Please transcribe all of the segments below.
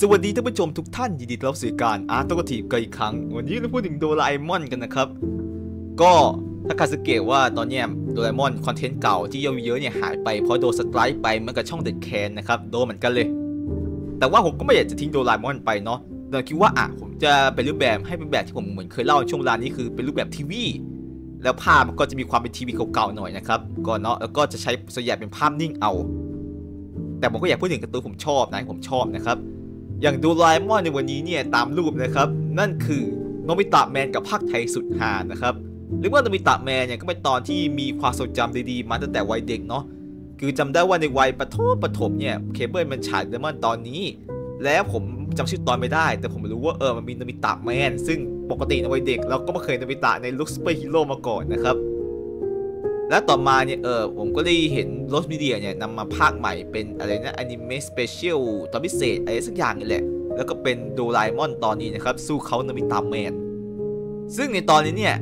สวัสดีท่านผู้ชมทุกท่านยินดีต้อนรับสู่การอาร์ตโตทีกันอีกครั้ง วันนี้เราพูดถึงโดราเอมอนกันนะครับ ก็ถ้าใครสังเกตว่าตอนนี้โดราเอมอนคอนเทนต์เก่าที่เยอะๆเนี่ยหายไปเพราะโดน strike ไปเหมือนกับช่องเด็ดแคนนะครับโดนเหมือนกันเลย แต่ว่าผมก็ไม่อยากจะทิ้งโดราเอมอนไปเนาะแต่คิดว่าอะผมจะเป็นรูปแบบให้เป็นแบบที่ผมเหมือนเคยเล่าช่วงเวลานี้คือเป็นรูปแบบทีวีแล้วภาพมันก็จะมีความเป็นทีวีเก่าๆหน่อยนะครับก็เนาะแล้วก็จะใช้ส่วนใหญ่เป็นภาพนิ่งเอา แต่ผมก็อยากพูดถึงการ์ตูนผมชอบนะผมชอบนะครับ อย่างโดราเอมอนในวันนี้เนี่ยตามรูปนะครับ นั่นคือโนบิตะแมนกับพากย์ไทยสุดฮานะครับหรือว่าโนบิตะแมนเนี่ยก็เป็นตอนที่มีความทรงจำดีๆ มาตั้งแต่วัยเด็กเนาะคือจำได้ว่าในวัยประถมประถมเนี่ยเคเบิลมันฉายโดเรมอนตอนนี้ แล้วผมจำชื่อตอนไม่ได้ แต่ผมรู้ว่าเออมันมีโนบิตะแมนซึ่งปกติในวัยเด็กเราก็ไม่เคยโนบิตะในลุคซูเปอร์ฮีโร่มาก่อนนะครับ และต่อมาเนี่ยเออผมก็ได้เห็น Rose Media เนี่ยนำมาพากย์ใหม่เป็นอะไรนะอนิเมะ special ตอนพิเศษอะไรสักอย่างนี่แหละ แล้วก็เป็นโดราเอมอนตอนนี้นะครับ สู้เขาโนบิตะแมน ซึ่งในตอนนี้เนี่ย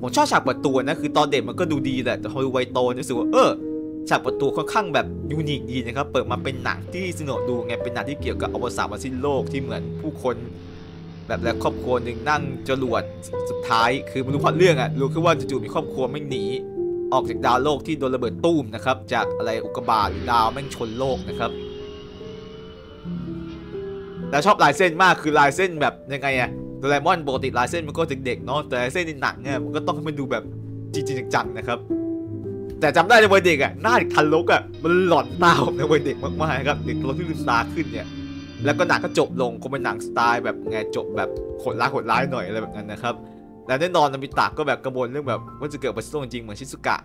ผมชอบฉากเปิดตัวนะ คือตอนเด็กมันก็ดูดีแหละ แต่พอดูวัยโตรู้สึกว่าเออฉากเปิดตัวค่อนข้างแบบ unique ดีนะครับ เปิดมาเป็นหนังที่สนุกดูไงเป็นหนังที่เกี่ยวกับอวสานวันสิ้นโลกที่เหมือนผู้คน แบบและครอบครัวหนึ่งนั่งจรวดสุดท้ายคือไม่รู้พอตเรื่องอะรู้แค่ว่าจู่ๆมีครอบครัวไม่งหนี ออกจากดาวโลกที่โดนระเบิดตุ้มนะครับ จากอะไรอุกกาบาตหรือดาวแม่งชนโลกนะครับแต่ชอบลายเส้นมากคือลายเส้นแบบยังไงอะโดเรมอนปกติลายเส้นมันก็เด็กๆเนาะแต่ลายเส้นในหนังเนี่ยมันก็ต้องให้มันดูแบบจริงๆจังๆนะครับแต่จำได้ในวัยเด็กอะหน้าเด็กทันลกอะมันหลอนตาผมในวัยเด็กมากๆครับเด็กตัวที่ลืมตาขึ้นเนี่ย แล้วก็หนังก็จบลงคงเป็นหนังสไตล์แบบไงจบแบบโหดร้ายโหดร้ายหน่อยอะไรแบบนั้นนะครับและแน่นอนนามิตะก็แบบกังวลเรื่องแบบว่าจะเกิดวาชิโร่จริงเหมือนชิซุกะ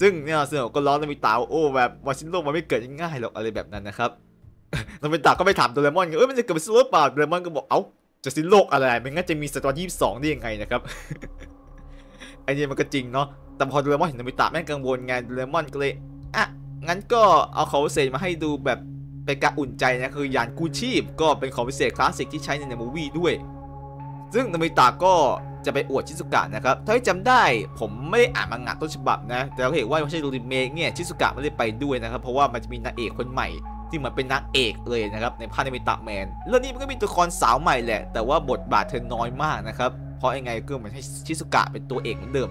ซึ่งเนี่ยเสือก็ล้อนามิตะว่าโอ้แบบวาชิโร่มันไม่เกิดง่ายหรอกอะไรแบบนั้นนะครับนามิตะก็ไปถามโดเรมอนเอ้ยมันจะเกิดวาชิโร่หรือเปล่าโดเรมอนก็บอกเอ้าจะสิ้นโลกอะไรมันงั้นจะมีศตวรรษที่22ได้ยังไงนะครับไอ้นี่มันก็จริงเนาะแต่พอโดเรมอนเห็นนามิตะแม่งกังวลไงโดเรมอนก็เลยอะงั้นก็เอาเของพิเศษมาให้ดูแบบ เป็นการอุ่นใจนะคือยานกู้ชีพ ก็เป็นของพิเศษคลาสสิกที่ใช้ในในมูวี่ด้วย ซึ่งนามิตะก็จะไปอวดชิซุกะนะครับถ้าที่จำได้ผมไม่ได้อ่านมังงะต้นฉบับนะ แต่เราเห็นว่าไม่ใช่รีเมคเนี่ยชิซุกะไม่ได้ไปด้วยนะครับ เพราะว่ามันจะมีนางเอกคนใหม่ที่เหมือนเป็นนางเอกเลยนะครับในภาคนามิตะแมนเรื่องนี้มันก็มีตัวละครสาวใหม่แหละ แต่ว่าบทบาทเธอน้อยมากนะครับ เพราะยังไงก็เหมือนให้ชิซุกะเป็นตัวเอกเหมือนเดิม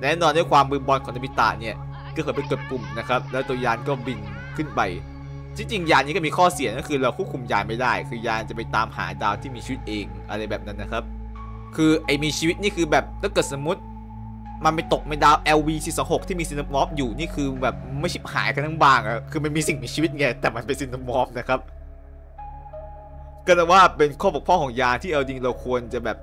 แน่นอนด้วยความมือบอลของนามิตะเนี่ยก็เคยเป็นกดปุ่มนะครับแล้วตัวยานก็บินขึ้นไป จริงๆยานนี้ก็มีข้อเสียก็คือเราควบคุมยานไม่ได้ คือยานจะไปตามหาดาวที่มีชีวิตเองอะไรแบบนั้นนะครับ คือไอมีชีวิตนี่คือแบบถ้าเกิดสมมติ มันไปตกในดาว LV 426ที่มีซินมอฟอยู่นี่คือแบบไม่ชิบหายกันทั้งบางอะคือมันมีสิ่งมีชีวิตไงแต่มันเป็นซินมอฟนะครับก็แต่ว่าเป็นข้อบกพร่องของยานที่เอาจริงเราควรจะแบบ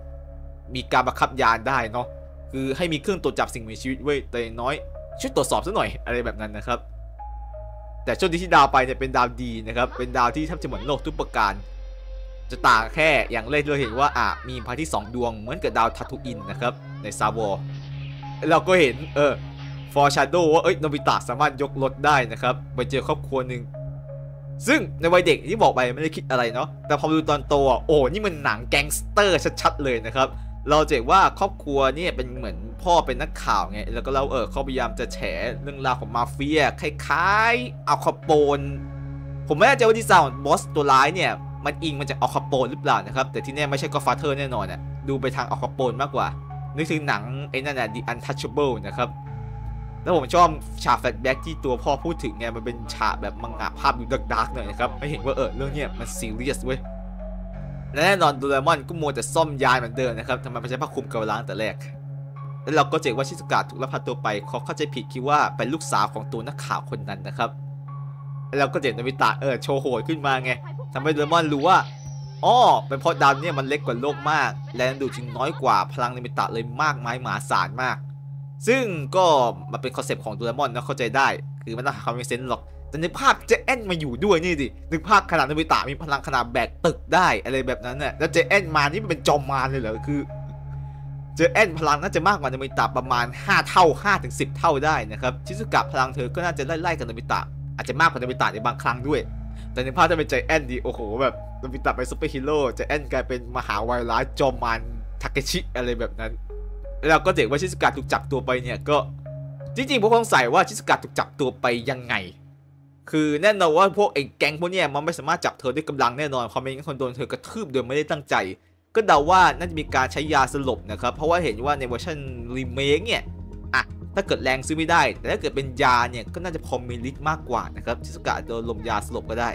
มีการบังคับยานได้เนาะคือให้มีเครื่องตรวจจับสิ่งมีชีวิตไว้แต่น้อยช่วยตรวจสอบซะหน่อยอะไรแบบนั้นนะครับ แต่โชคดีที่ดาวไปเนี่ยเป็นดาวดีนะครับ เป็นดาวที่แทบจะเหมือนโลกทุกประการ จะต่างแค่อย่างแรกเราเห็นว่าอะมีพระอาทิตย์ 2 ดวงเหมือนกับดาว Tatooine นะครับ ในซาวอเราก็เห็นเออ foreshadow ว่าเอ้ยโนบิตะสามารถยกรถได้นะครับ ไปเจอครอบครัวหนึ่งซึ่งในวัยเด็กที่บอกไปไม่ได้คิดอะไรเนาะแต่พอดูตอนโตอะโอ้นี่มันหนังแก๊งสเตอร์ชัดๆเลยนะครับ เราจะเห็นว่าครอบครัวเนี่ยเป็นเหมือนพ่อเป็นนักข่าวไง แล้วก็เราเออเขาพยายามจะแฉเรื่องราวของมาเฟียคล้ายๆอัลคาโปน ผมไม่แน่ใจว่าดีไซน์ของบอสตัวร้ายเนี่ย มันอิงมาจากอัลคาโปนหรือเปล่านะครับ แต่ที่แน่ไม่ใช่ Godfather แน่นอนอะดูไปทางอัลคาโปนมากกว่า นึกถึงหนังไอ้นั่นน่ะ The Untouchable นะครับ แล้วผมชอบฉาก flashback ที่ตัวพ่อพูดถึงไงมันเป็นฉากแบบมังงะภาพดู dark ๆหน่อยนะครับให้เห็นว่าเออเรื่องเนี้ยมันซีเรียสเว้ย และแน่นอนโดเรมอนก็มัวแต่ซ่อมยานเหมือนเดิมนะครับทำไมไม่ใช้ผ้าคลุมกาลเวลาแต่แรก แล้วเราก็เจอว่าชิซุกะถูกลักพาตัวไปเขาเข้าใจผิดคิดว่าเป็นลูกสาวของตัวนักข่าวคนนั้นนะครับ แล้วเราก็เจอโนบิตะเออโชว์โหดขึ้นมาไงทำให้โดเรมอนรู้ว่าอ๋อเป็นเพราะดาวเนี่ยมันเล็กกว่าโลกมากแรงดูดจึงน้อยกว่าพลังโนบิตะเลยมากมายมหาศาลมาก ซึ่งก็มันเป็นคอนเซปต์ของโดเรมอนนะเข้าใจได้ คือมันต้องหาความ make sense หรอก แต่นึกภาพไจแอนท์มาอยู่ด้วยนี่ดิ นึกภาพขนาดโนบิตะมีพลังขนาดแบกตึกได้อะไรแบบนั้นน่ะ แล้วไจแอนท์มานี่มันเป็นจอมมารเลยเหรอ คือ ไจแอนท์พลังน่าจะมากกว่าโนบิตะประมาณ 5 เท่า5ถึง10 เท่าได้นะครับชิซุกะพลังเธอก็น่าจะไล่ๆกับโนบิตะ อาจจะมากกว่าโนบิตะในบางครั้งด้วย แต่ในภาพจะเป็นไจแอนท์ดีโอ้โหแบบโนบิตะเป็นซุปเปอร์ฮีโร่ไจแอนท์กลายเป็นมหาวายร้ายจอมมารทาเกชิอะไรแบบนั้น แล้วก็เดาว่าชิซุกะถูกจับตัวไปเนี่ยก็ จริงๆผมสงสัยว่าชิซุกะถูกจับตัวไปยังไง คือแน่นอนว่าพวกไอ้แก๊งพวกนี้มันไม่สามารถจับเธอด้วยกำลังแน่นอนเพราะไม่งั้นคนโดนเธอกระทืบโดยไม่ได้ตั้งใจ ก็เดาว่าน่าจะมีการใช้ยาสลบนะครับ เพราะว่าเห็นว่าในเวอร์ชันรีเมคเนี่ยอะถ้าเกิดแรงสู้ไม่ได้ แต่ถ้าเกิดเป็นยาเนี่ยก็น่าจะพอมีฤทธิ์มากกว่านะครับชิซุกะโดนรมยาสลบก็ได้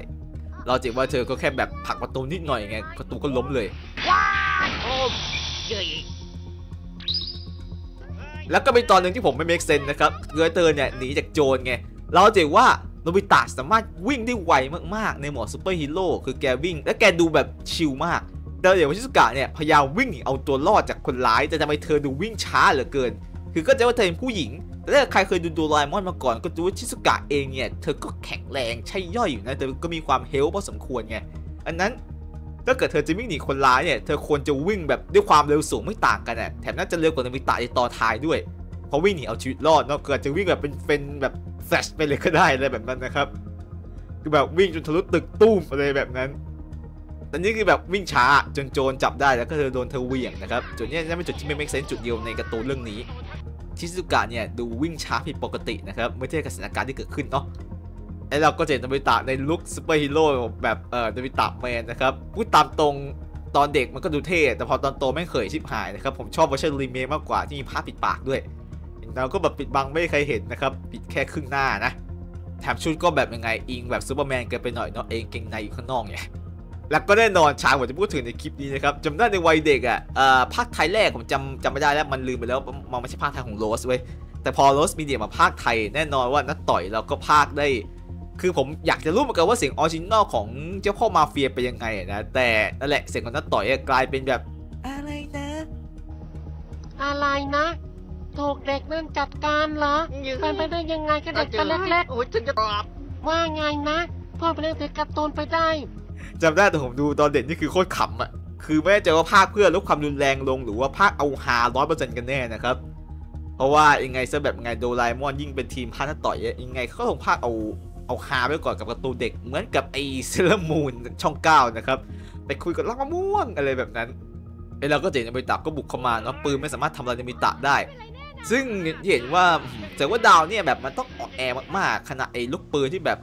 เราจะว่าเธอก็แค่แบบผลักประตูนิดหน่อยไงประตูก็ล้มเลยโอ้มเย้ย แล้วก็เป็นตอนหนึ่งที่ผมไม่ make sense นะครับเกอเตอร์เนี่ยหนีจากโจรไง เราจะเห็นว่าโนบิตะสามารถวิ่งได้ไวมากๆ ในโหมดซูเปอร์ฮีโร่คือแกวิ่ง และแกดูแบบชิลมากแต่เดี๋ยวชิสุกะเนี่ยพยายามวิ่งหนีเอาตัวรอดจากคนร้าย แต่ทำไมเธอดูวิ่งช้าเหลือเกิน คือก็จะว่าเธอเป็นผู้หญิงแต่ถ้าใครเคยดูดราเอมอนมาก่อนก็รู้ว่าชิสุกะเองเนี่ยเธอก็แข็งแรงใช่ย่อยอยู่นะแต่ก็มีความ health พอสมควรไงอันนั้น ถ้าเกิดเธอจะวิ่งหนีคนร้ายเนี่ยเธอควรจะวิ่งแบบด้วยความเร็วสูงไม่ต่างกันอะแถมน่าจะเร็วกว่าโนบิตะในตอนท้ายด้วยเพราะวิ่งหนีเอาชีวิตรอดเนาะเกิดจะวิ่งแบบเป็นเป็นแบบแฟลชไปเลยก็ได้อะไรแบบนั้นนะครับคือแบบวิ่งจนทะลุตึกตู้มอะไรแบบนั้นแต่นี่คือแบบวิ่งช้าจนโจรจับได้แล้วก็เธอโดนเธอเหวี่ยงนะครับจุดนี้น่าเป็นจุดที่ไม่ make sense จุดเดียวในการ์ตูนเรื่องนี้ชิซุกะเนี่ยดูวิ่งช้าผิดปกตินะครับไม่ใช่กับสถานการณ์ที่เกิดขึ้นเนาะ แล้วเราก็จะเห็นโนบิตะในลุคซูเปอร์ฮีโร่แบบเอ่อโนบิตะแมนนะครับพูดตามตรงตอนเด็กมันก็ดูเท่ แต่พอตอนโตไม่เคยชิบหายนะครับ ผมชอบเวอร์ชันรีเมคมากกว่าที่มีผ้าปิดปากด้วยเราก็แบบปิดบังไม่ให้ใครเห็นนะครับ ปิดแค่ครึ่งหน้านะ แถมชุดก็แบบยังไงอิงแบบซูเปอร์แมนเกินไปหน่อยเนาะเอากางเกงในอยู่ข้างนอกไงแล้วก็แน่นอนชายผมจะพูดถึงในคลิปนี้นะครับจำได้ในวัยเด็กอะเอ่อพากย์ไทยแรกผมจำจำไม่ได้แล้วมันลืมไปแล้วมันไม่ใช่พากย์ไทยของโรสเว้ยแต่พอโรสมีเดียมาพากย์ไทยแน่นอนว่าน้าต๋อยเราก็พากย์ได้ คือผมอยากจะรู้เหมือนกันว่าเสียง original ของเจ้าพ่อมาเฟียเป็นยังไงอะนะแต่นั่นแหละเสียงของน้าต๋อยอะกลายเป็นแบบอะไรนะ อะไรนะถูกเด็กนั่นจัดการเหรอเป็นไปได้ยังไงกับเด็กตัวเล็กโอ้ยฉันจะตอบๆว่าไงนะพ่อไปเล่นเพลงการ์ตูนไปได้จำได้แต่ผมดูตอนเด็กนี่คือโคตรขำอะคือไม่แน่ใจว่าภาคเพื่อลดความรุนแรงลงหรือว่าภาคเอาฮาร้อยเปอร์เซ็นต์กันแน่นะครับเพราะว่ายังไงซะแบบไงโดราเอมอนยิ่งเป็นทีมภาคนัดต่อยอะยังไงเขาก็คงภาคเอา เอาฮาไว้ก่อนกับการ์ตูนเด็กเหมือนกับไอเซเลมูนช่องเก้านะครับไปคุยกับลักมะม่วงอะไรแบบนั้นไอเราก็เห็นนามิตะก็บุกเข้ามาเนาะปืนไม่สามารถทำอะไรนามิตะได้ ซึ่งเห็นว่าแต่ว่าดาวเนี่ยแบบมันต้องอ่อนแอมากๆขณะไอ้ลูกปืนที่แบบ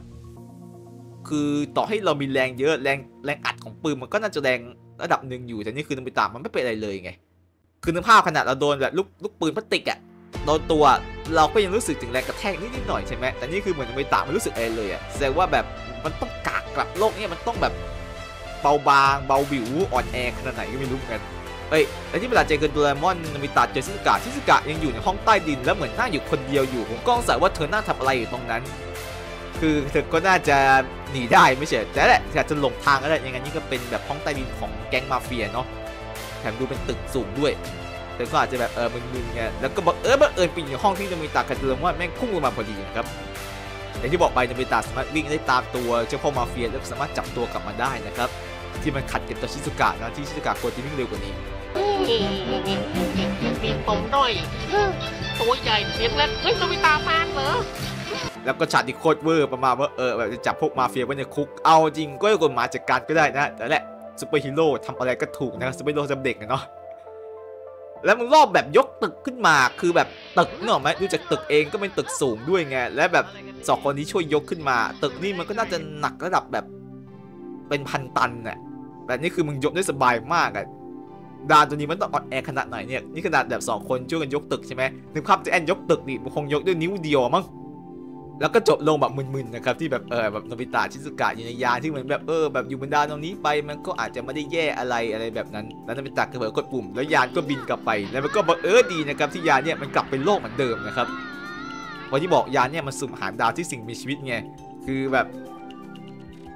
คือต่อให้เรามีแรงเยอะแรงแรงอัดของปืนมันก็น่าจะแรงระดับหนึ่งอยู่แต่นี่คือนามิตะมันไม่เป็นอะไรเลยไงคือนึกภาพขนาดเราโดนแบบลูกลูกปืนพลาสติกอะโดนตัว เราก็ยังรู้สึกถึงแรงกระแทกนิดๆหน่อยใช่ไหมแต่นี่คือเหมือนนามิตะไม่รู้สึกอะไรเลยอะแสดงว่าแบบมันต้องกากกลับโลกเนี่ยมันต้องแบบเบาบางเบาบิวอ่อนแอขนาดไหนก็ไม่รู้เหมือนกันเอ้ยและที่ประหลาดใจคือโดราเอมอนนามิตะเจอชิซุกะชิซุกะยังอยู่ในห้องใต้ดิน แล้วเหมือนนั่งอยู่คนเดียวอยู่ผมก็สงสัยว่าเธอนั่งทำอะไรอยู่ตรงนั้น คือเธอก็น่าจะหนีได้ไม่ใช่แต่แหละอาจจะหลงทางก็ได้ยังไงนี่ก็เป็นแบบห้องใต้ดินของแก๊งมาเฟียเนาะแถมดูเป็นตึกสูงด้วย เธอก็อาจจะแบบเออมึนๆไงแล้วก็บังเออบังเอิญไปอยู่ห้องที่นามิตะกับโดราเอมอนแม่งพุ่งลงมาพอดีนะครับอย่างที่บอกไปโนบิตะสามารถวิ่งได้ตามตัวเจ้าพ่อมาเฟียแล้วสามารถจับตัวกลับมาได้นะครับที่มันขัดกับตัวชิซุกะนะที่ชิซุกะควรจะวิ่งเร็วกว่านี้มีปมด้อยตัวใหญ่เสียงเล็กเฮ้ยโนบิตะแมนเหรอแล้วก็ฉากที่โคตรเวอร์ประมาณว่าเออแบบจะจับพวกมาเฟียไว้ในคุก เอาจริงก็ให้กฎหมายจัดการก็ได้นะ แต่แหละซูเปอร์ฮีโร่ทำอะไรก็ถูกนะซูเปอร์ฮีโร่จำเด็กอะเนาะ แล้วมึงรอบแบบยกตึกขึ้นมาคือแบบตึกเนอะไหมดูจากตึกเองก็เป็นตึกสูงด้วยไงและแบบสองคนนี้ช่วยยกขึ้นมา ตึกนี่มันก็น่าจะหนักระดับแบบ เป็นพันตันน่ะแบบนี้คือมึงยกได้สบายมากอะดานตัวนี้มันต้องอ่อนแอขนาดไหนเนี่ยนี่ขนาดแบบสองคนช่วยกันยกตึกใช่ไหมนึกภาพจะแอนยกตึกนี่มันคงยกด้วยนิ้วเดียวมั้ง แล้วก็จบลงแบบมึนๆนะครับที่แบบเออแบบโนบิตะชิซุกะอยู่ในยานที่เหมือนแบบเออแบบอยู่บนดาวตรงนี้ไปมันก็อาจจะไม่ได้แย่อะไรอะไรแบบนั้น แล้วโนบิตะก็เผลอกดปุ่ม แล้วยานก็บินกลับไป แล้วมันก็บังเออดีนะครับที่ยานเนี่ยมันกลับเป็นโลกเหมือนเดิมนะครับวันที่บอกยานเนี่ยมันสุ่มหาดาวที่สิ่งมีชีวิตไงคือแบบ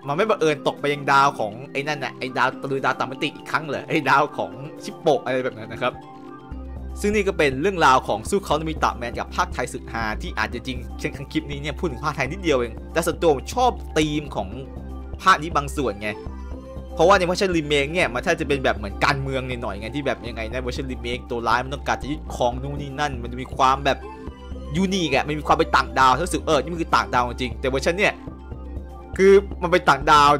มันไม่บังเอิญตกไปยังดาวของไอ้นั่นน่ะไอ้ดาวตะลุยดาวต่างมิติอีกครั้งเลยไอ้ดาวของชิปโปะอะไรแบบนั้นนะครับ ซึ่งนี่ก็เป็นเรื่องราวของสู้เขาโนบิตะแมนกับพากย์ไทยสุดฮาที่อาจจะจริงเช่นครั้งคลิปนี้เนี่ยพูดถึงพากย์ไทยนิดเดียวเอง แต่ส่วนตัวผมชอบธีมของภาคนี้บางส่วนไง เพราะว่าในเวอร์ชันรีเมคเนี่ยมันถ้าจะเป็นแบบเหมือนการเมืองหน่อยๆไงที่แบบยังไงในเวอร์ชันรีเมคตัวร้ายมันต้องการจะยึดครองนู่นนี่นั่น มันจะมีความแบบunique อะมันมีความเป็นต่างดาวรู้สึกเออนี่มันคือต่างดาวจริงแต่เวอร์ชันเนี่ยคือมันเป็นต่างดาว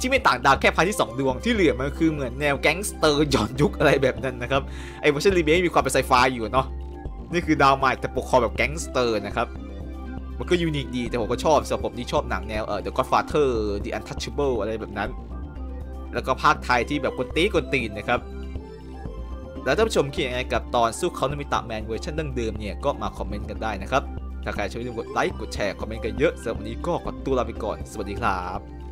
ที่ไม่ต่างดาวแค่ part ที่ 2 ดวงที่เหลือมันคือเหมือนแนวแก๊งสเตอร์ย้อนยุคอะไรแบบนั้นนะครับไอ้เวอร์ชันรีเมคมีความเป็นไซไฟอยู่เนาะนี่คือดาวใหม่แต่ปกครองแบบแก๊งสเตอร์นะครับมันก็ unique ดีแต่ผมก็ชอบสำหรับผมที่ชอบหนังแนวเออ The Godfather The Untouchable อะไรแบบนั้น แล้วก็พากย์ไทยที่แบบกวนตีกวนตีนนะครับแล้วท่านผู้ชมคิดยังไงกับตอนสู้เขาโนบิตะแมนเวอร์ชันดั้งเดิมเนี่ยก็มาคอมเมนต์กันได้นะครับถ้าใครชอบอย่าลืมกดไลค์กดแชร์คอมเมนต์กันเยอะสำหรับวันนี้ก็ขอตัวลาไปก่อน สวัสดีครับ